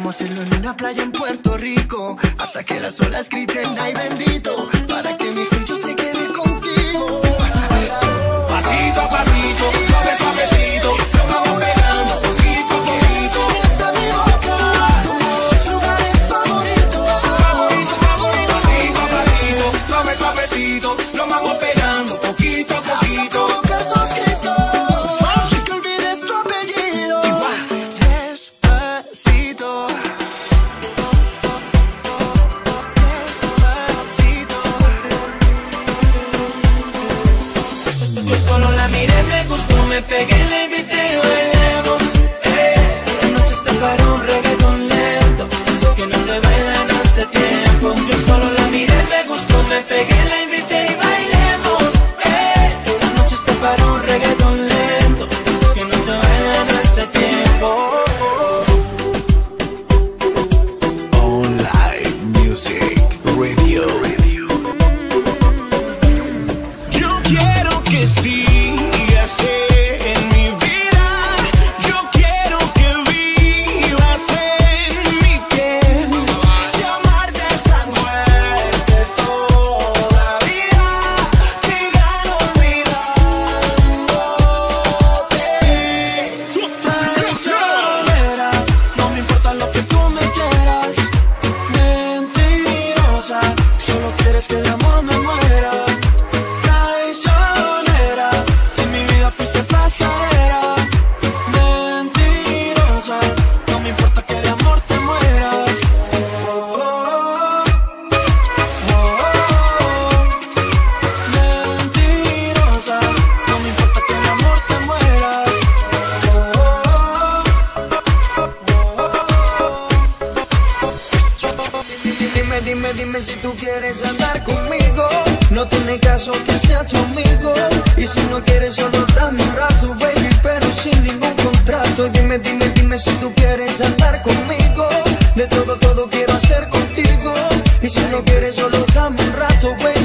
Vamos en una playa en Puerto Rico. Hasta que las olas griten, ay bendito. Para que mis que sea tu amigo. Y si no quieres, solo dame un rato, baby, pero sin ningún contrato. Dime, dime, dime si tú quieres andar conmigo. De todo, todo quiero hacer contigo. Y si no quieres, solo dame un rato, baby,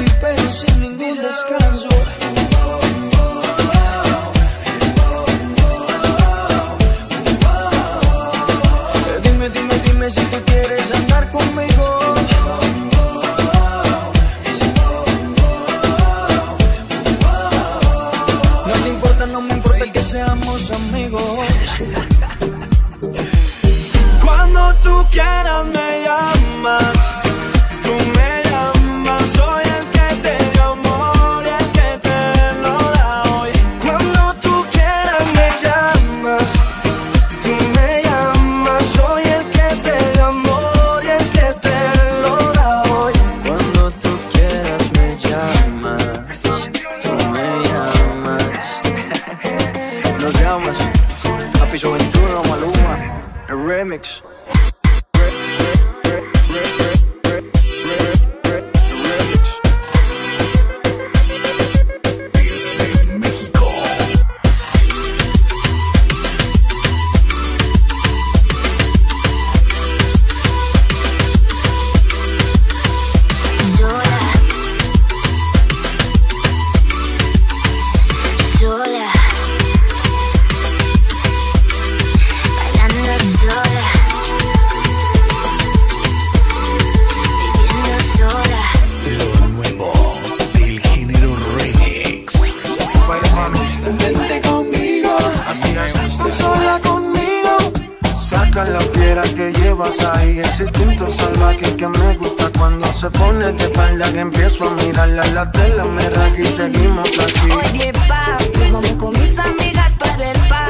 quieras me llamas, tú me llamas, soy el que te dio amor el que te lo da hoy. Cuando tú quieras me llamas, tú me llamas, soy el que te dio amor el que te lo da hoy. Cuando tú quieras me llamas, tú me llamas, nos llamas, Papi Ventura, Maluma, el remix. Llevas ahí, ese instinto salvaje que me gusta cuando se pone de espalda que empiezo a mirarla la tela me raga y seguimos aquí. Oye, papi, vamos con mis amigas para el party.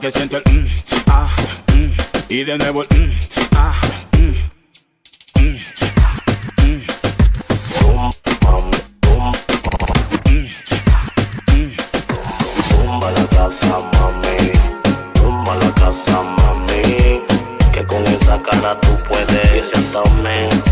Que sienta el mm, ah, mm, y de nuevo el mm, ah, mm, mm, mm. Tumba la casa, mami. Tumba la casa, mami. Que con esa cara tú puedes. Que seas amén.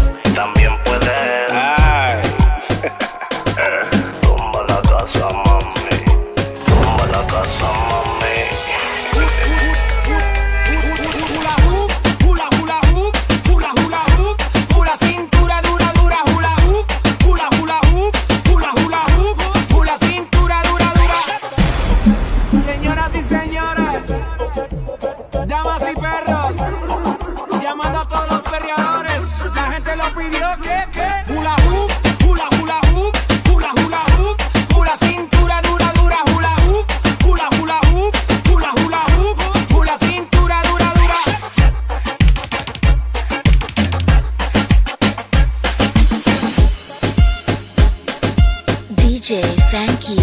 Thank you.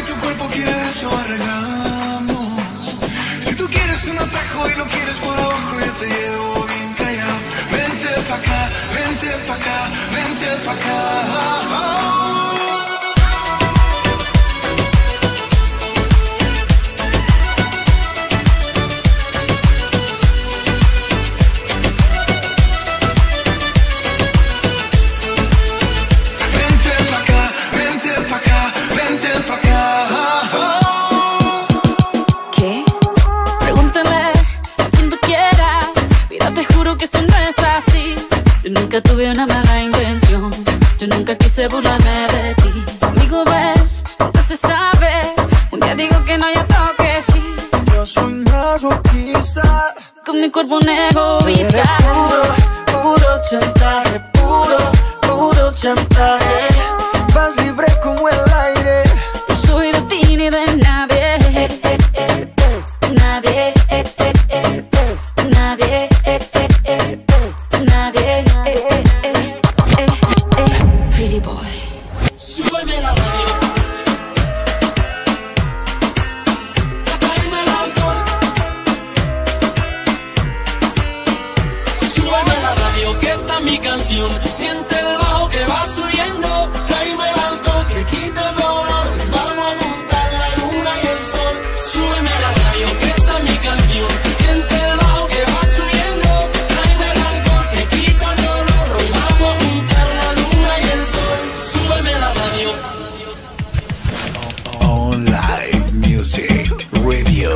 Si tu cuerpo quiere eso arreglamos. Si tú quieres un atajo y lo quieres por abajo, yo te llevo. chantaje. Siente el bajo que va subiendo. Tráeme el balcón que quita el dolor. Vamos a juntar la luna y el sol. Súbeme la radio que esta es mi canción. Siente el bajo que va subiendo. Tráeme el alcohol que quita el dolor. Hoy vamos a juntar la luna y el sol. Súbeme la radio. Online Music Radio.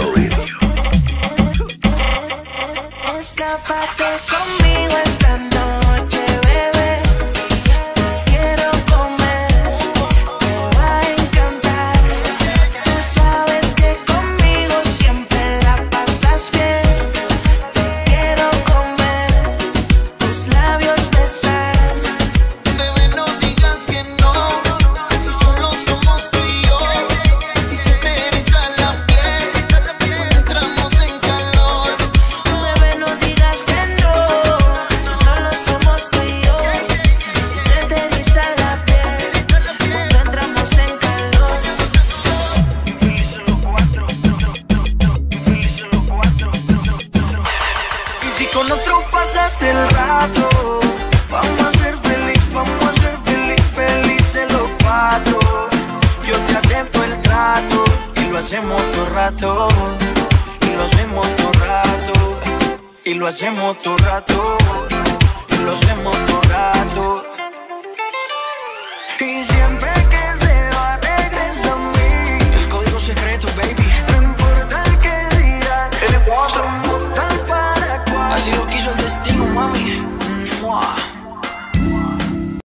Escápate conmigo esta noche. acepto el trato y lo hacemos todo rato. Y lo hacemos todo rato. Y lo hacemos todo rato. Y lo hacemos todo rato. Y siempre que se va regresa a mí. El código secreto, baby. No importa el que digan. El Así lo quiso el destino, mami.